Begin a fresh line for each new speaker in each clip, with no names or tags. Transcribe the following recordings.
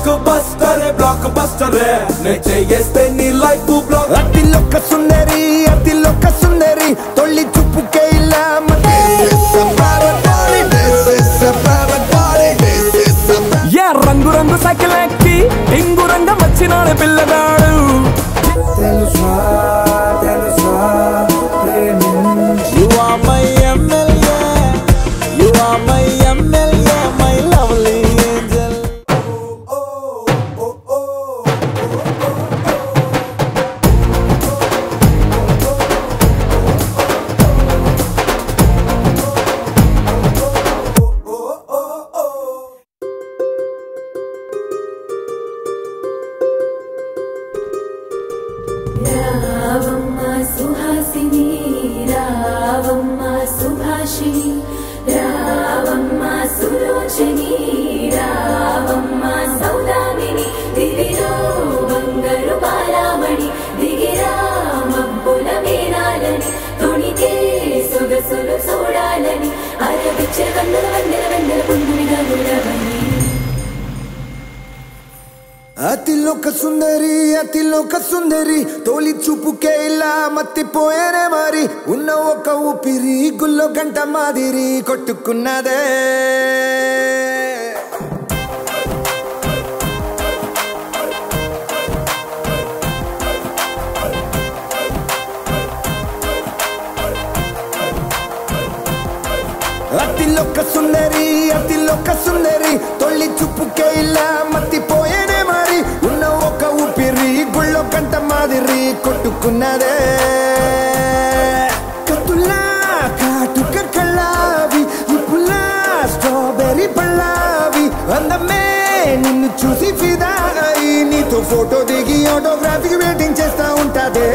Block buster block buster నే చేస్తే నీ లైఫ్ బ్లాక్
అతి లొక్క సుందరి
అతి లొక్క సుందరి
తొల్లి సుహాసిని రావమ్మ సుభాషిణి రావమ్మ సులోచని రావమ్మ సౌదామిని దివిలో బంగారు బాలామణి దిగిరా మేనాలని తొణితే సొగసులు చూడాలని అరవిచ్చే కన్నుల వందల వందల పుండునిగా గుడవని
అతిలోక సుందరి అతిలోక సుందరి తోలి చూపుకే ఇలా మత్తిపోయానే మరి. ఉన్న ఒక ఊపిరి గుల్లో గంట మాదిరి కొట్టుకున్నదే. అతిలోక సుందరి అతిలోక సుందరి. తొల్లి చుప్పుకే ఇలా మత్తిపోయేనే మరి. ఉన్న ఒక ఊపిరి గుళ్ళో కంట మాదిరి కొట్టుకున్నదే. కత్తులా కాటుక కళ్ళావి నిప్పులా స్ట్రాబెర్రీ పళ్ళావి. అందమే నిన్ను చూసి ఫిదా అయి. నీతో ఫోటో దిగి ఆటోగ్రాఫీకి వెయిటింగ్ చేస్తా ఉంటాదే.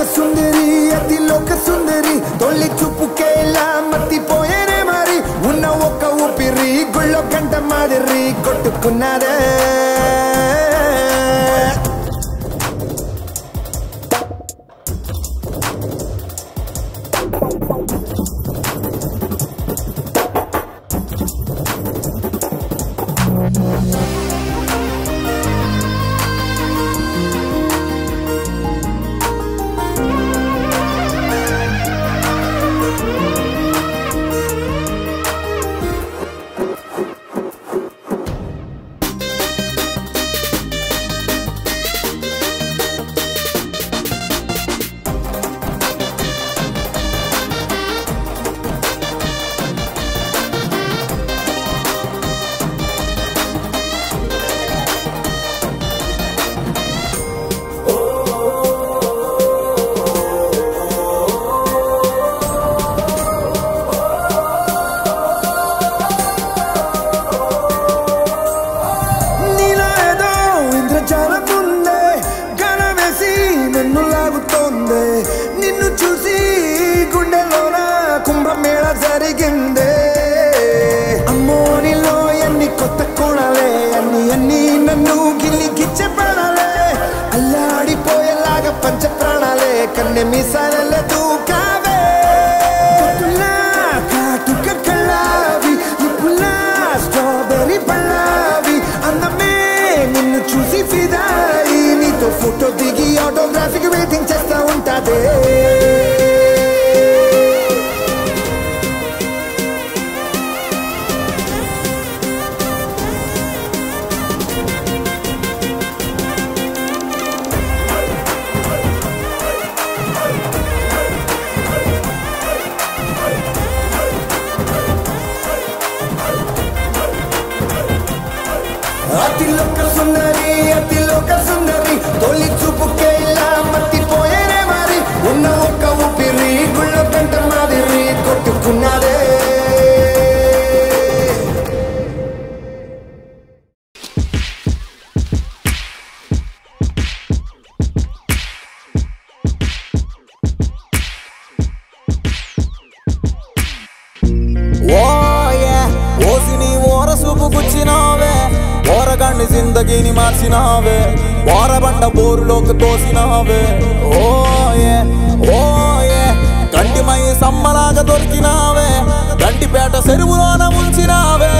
అతిలోక సుందరి అతిలోక సుందరి తొల్లి చూపుకేలా మత్తిపోయేనే మరి. ఉన్న ఒక ఊపిరి గుళ్ళో గంట మాదిరి కొట్టుకున్నారే. verdadeiro.
జిందగీని మార్చినావే. వారబండ బోరులోకి తోసినావే. ఓయే ఓయే కంటిమయ్యి సమ్మలాగా దొరికినావే. Gandipet చెరువులోన
ఉంచినావే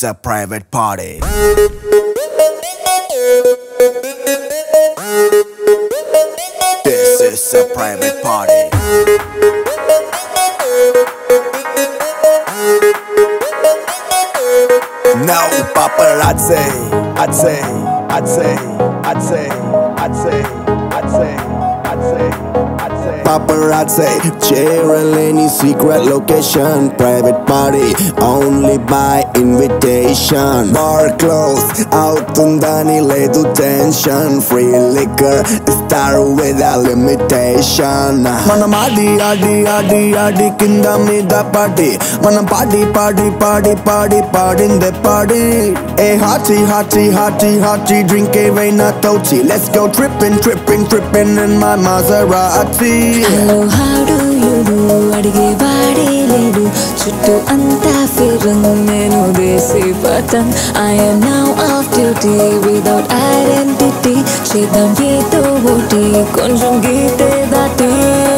It's a private party. This is a private party. Now paparazzi, I'd say, I'd say, I'd say, I'd say. paparazzi Cheryl any secret location Private party only by invitation Bar closed, out tundani ledu tension Free
liquor, star without limitation
Manam adi adi adi adi kinda mida
party Manam party party party
party party in the party Hey, hearty, hearty, hearty, hearty, drink a vein of. Let's go tripping, tripping, tripping in my Maserati. Hello, how do you do? What
do you body do? Chutu anta firang menu desi patan. I am now off duty
without identity. Chidam
vito booty, konjungi te dati.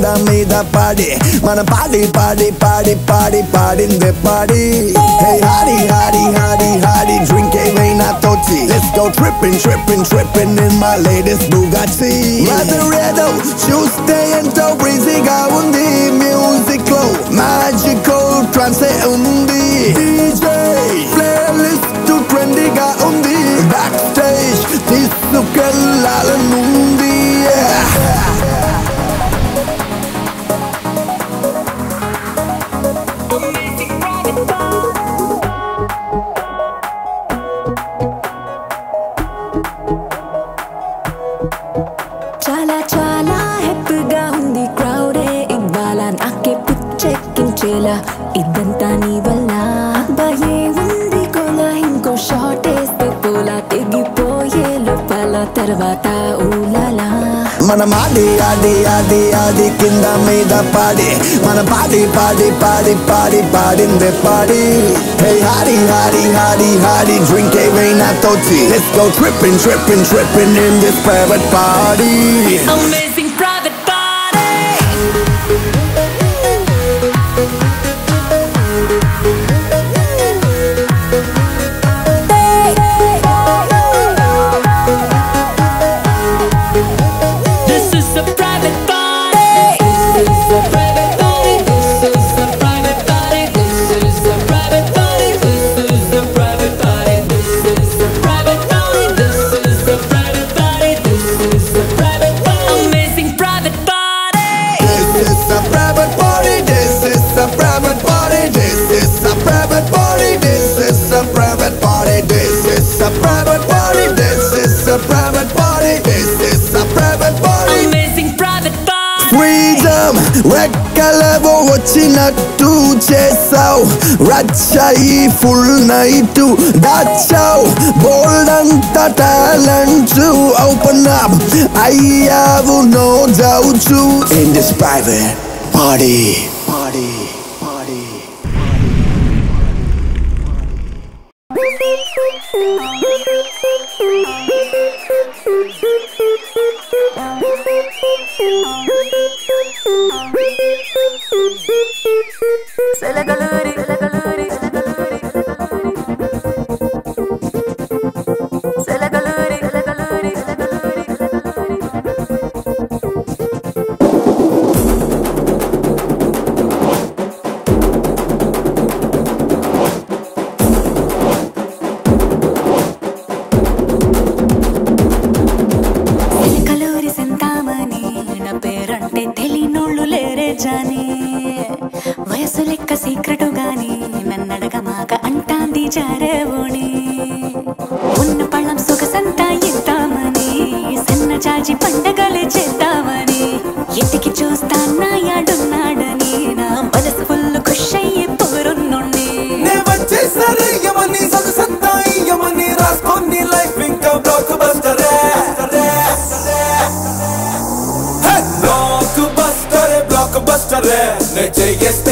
కింద మీద పాడి మనం పాడి పాడి పాడి పాడి పాడిందే పాడి. హే హాడి హాడి హాడి హాడి drink ఏమైనా తోచి. Let's go tripping tripping tripping in my latest బుగాచి ఏదో చూస్తే ఎంతో బ్రీజీగా ఉంది. మ్యూజిక్లో మ్యాజికల్ ట్రాన్సే ఉంది. డీజే ప్లేలిస్ట్ ట్రెండీగా ఉంది. బ్యాక్ స్టేజ్
తీసుకెళ్ళాలను పాట ఊలలా
మన మాడి ఆడి ఆడి ఆడి కింద మీద పాడి మన పాడి పాడి పాడి పాడి పాడిందే పాడి Hey,
Hari Hari Hari Hari, drink a rain at Let's go tripping, tripping, tripping in this private party. Amazing.
Freedom రెక్కలవో వచ్చినట్టు చేసావు రచ్చాయి ఫుల్ నైట్ దాచావు బోల్డ్ అంత టాలెంట్ ఓపెన్ అప్ అయ్యావు no doubt in this private party party party
Kaluri
Nece este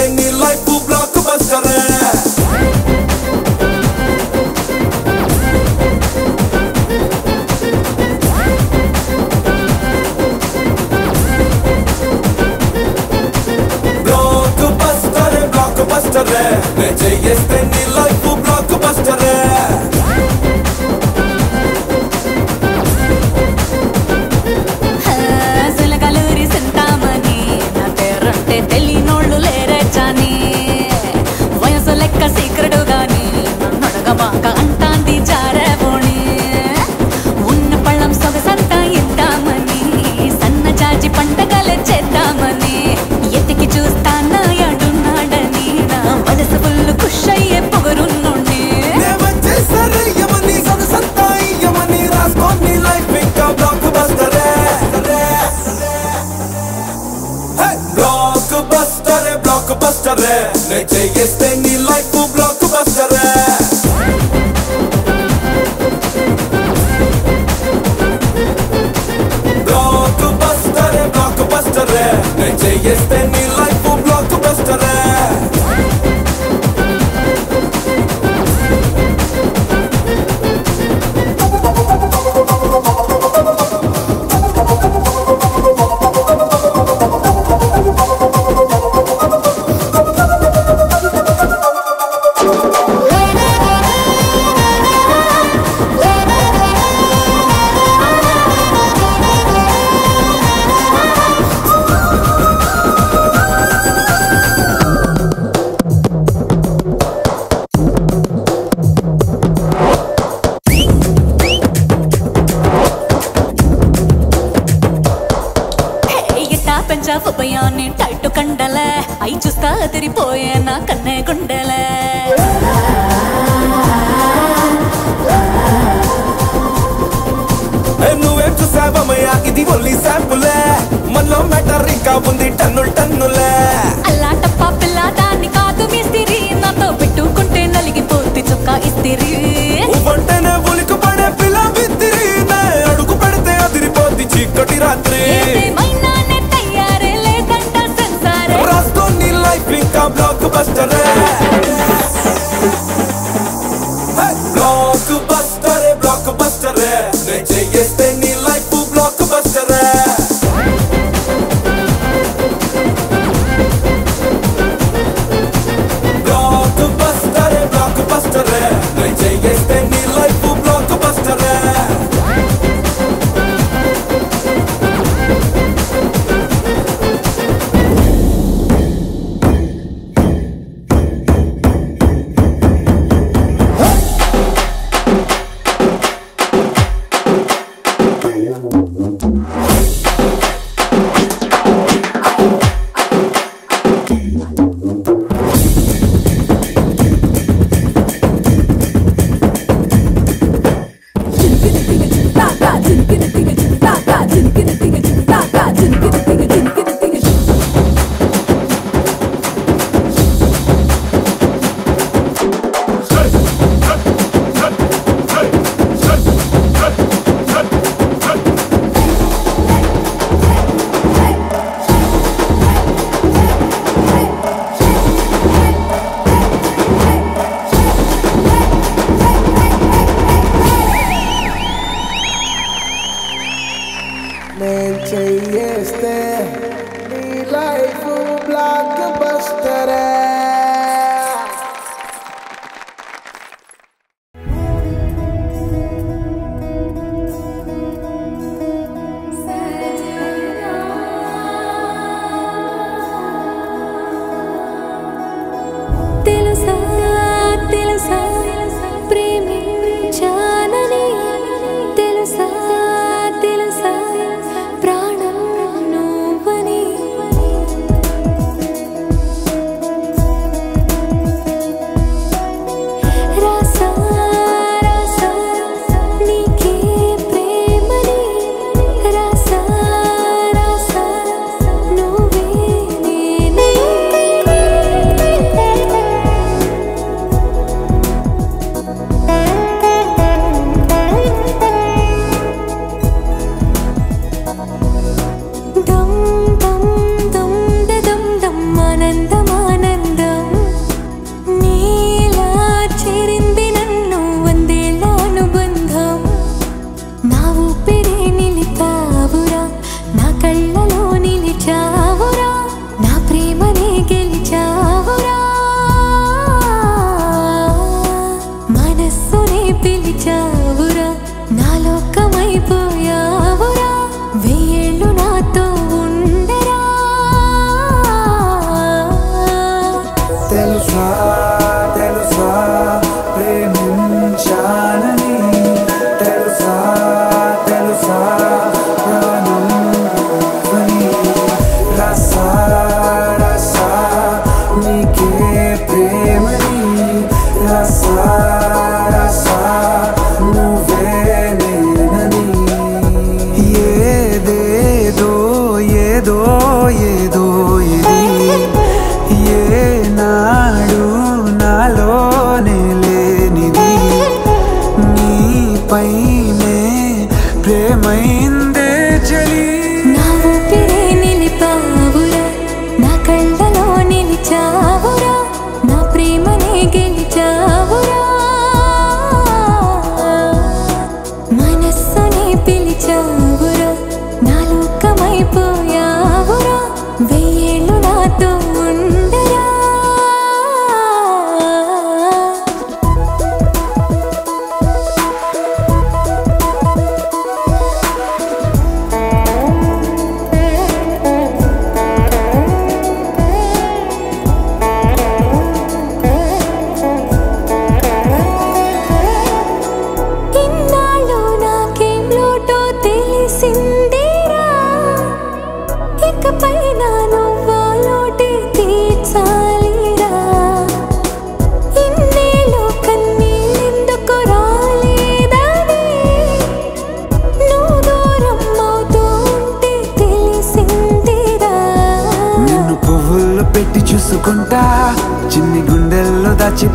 door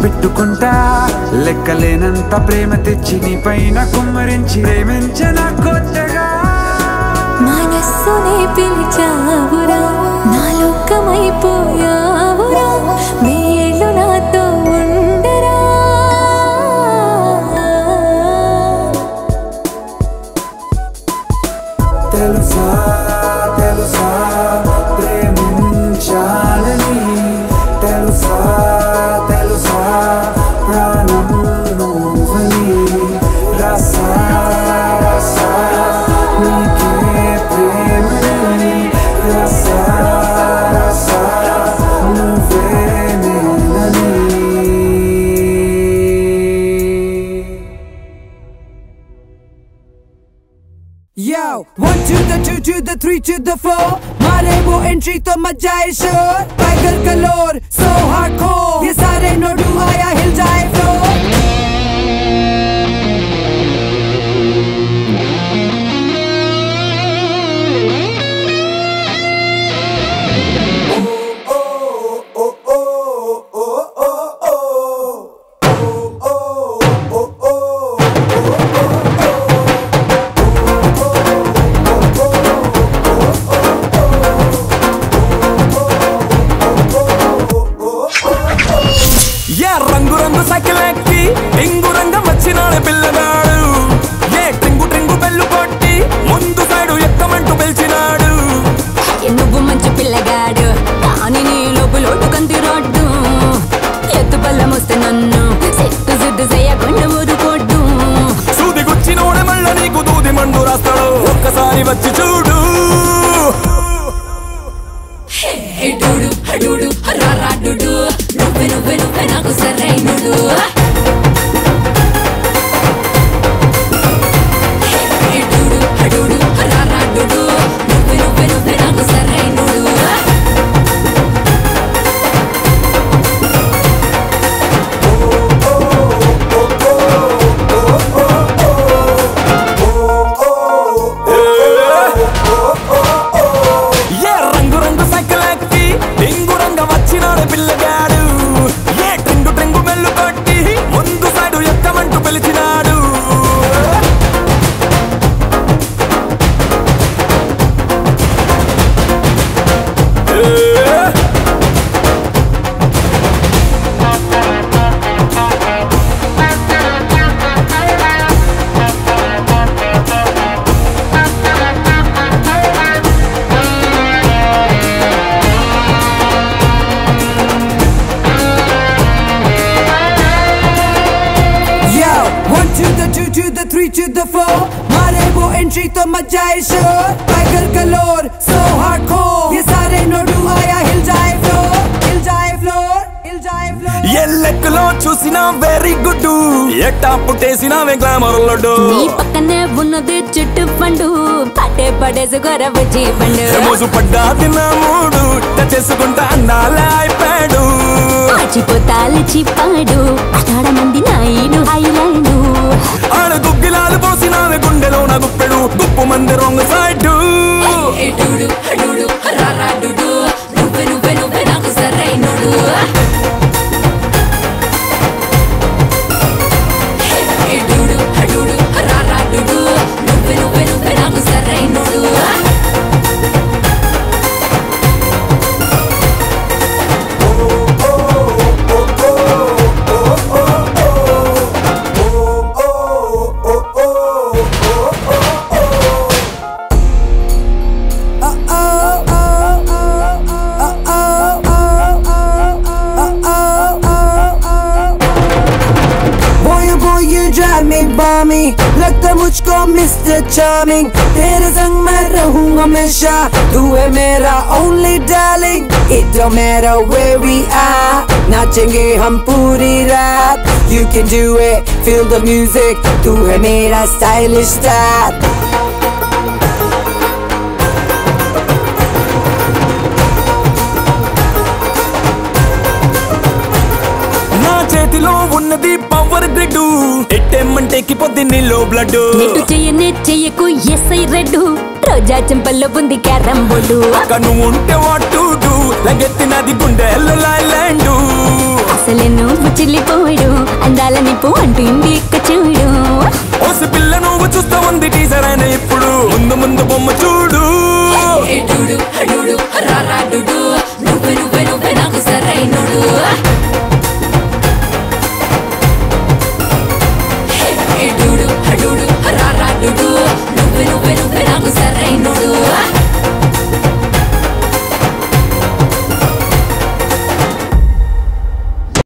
పెట్టుకుంటా.
లెక్కలేనంత ప్రేమ తెచ్చి నీ పైన కుమ్మరించి ప్రేమించన కొత్తగా.
మనస్సునే పిలిచావురా.
मचाए शोर। చూసినా వెరీ గుడ్ ఎట్టా పుట్టేసినావే గ్లామర్ లడ్డు.
నీ పక్కనే ఉన్నది చెట్టు పండు. పట్టే పడేసుకోర బుజ్జి పండు.
మోసు పడ్డా తిన్న మూడు. టచ్ చేసుకుంటా అన్నాలే అయిపోయాడు
మర్చిపోతాలు చిప్పాడు అక్కడ మంది నాయుడు ఐలాండు
ఆడ గుగ్గిలాలు పోసినావే గుండెలో నా గుప్పెడు. గుప్పు మంది రొంగ
రారాడుడు నువ్వే నువ్వే నువ్వే నాకు సరైనడు.
चार्मिंग तेरे संग मैं रहूंगा हमेशा तू है मेरा only darling it don't matter where we are नाचेंगे हम पूरी रात you can do it feel the music तू है मेरा stylish star
నా చేతిలో ఉన్నది బ్రెడ్ ఎట్టేమంటే ఎక్కిపోద్ది నీలో బ్లడ్
చెయ్యనే చెయ్యకు ఎస్ఐ రెడ్డు. రోజా చెంపల్లో ఉంది క్యారం బోర్డు
అక్క నువ్వు ఉంటే వాటు లగెత్తినది గుండెల్లో లాండ్
అసలే నువ్వు అందాల నిప్పు అంటుంది ఇక్క చూడు.
ఓసి పిల్ల నువ్వు చూస్తా ఉంది టీచర్ ఆయన ఇప్పుడు ముందు ముందు బొమ్మ చూడు. నువ్వే నువ్వే నువ్వే నాకు సరైనడు.